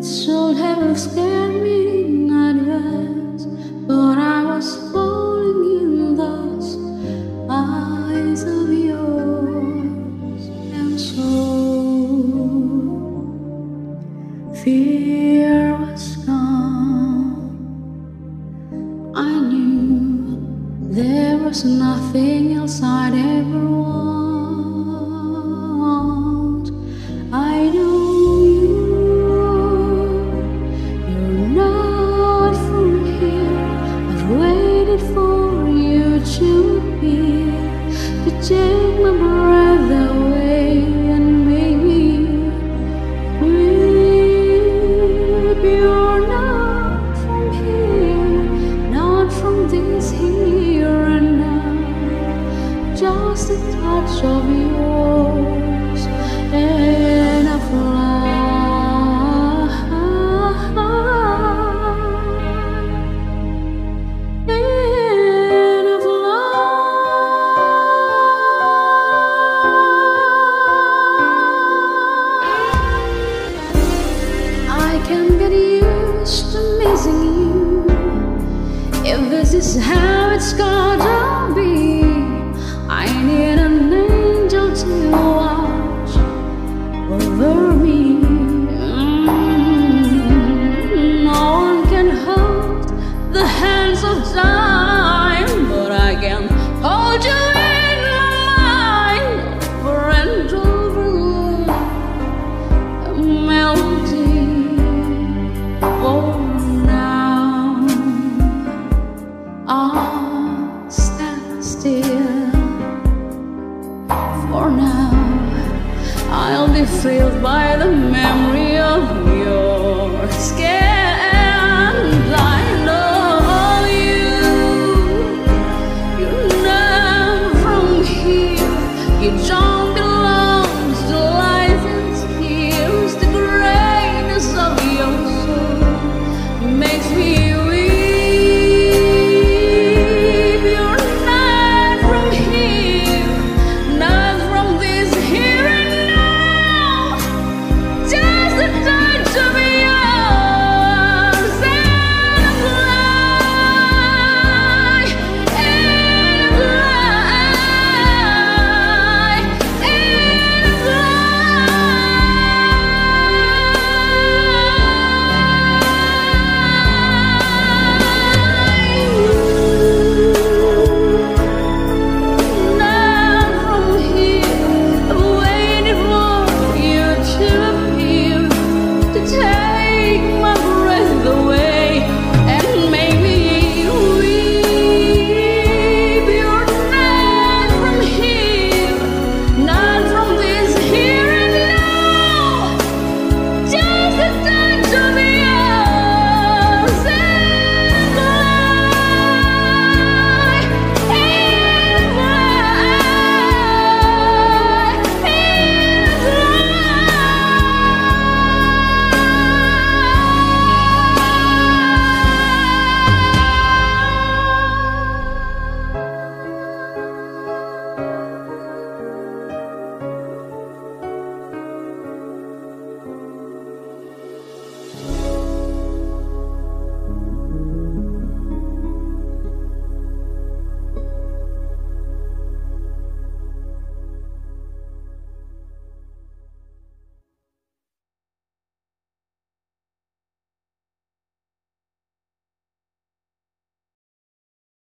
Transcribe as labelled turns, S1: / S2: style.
S1: It should have scared me in advance, but I was falling in those eyes of yours, and so fear was gone. I knew there was nothing else I'd Touch of yours and a fly. And a fly. I can get used to missing you. If this is how it's gonna I'll be filled by the memory of your skin.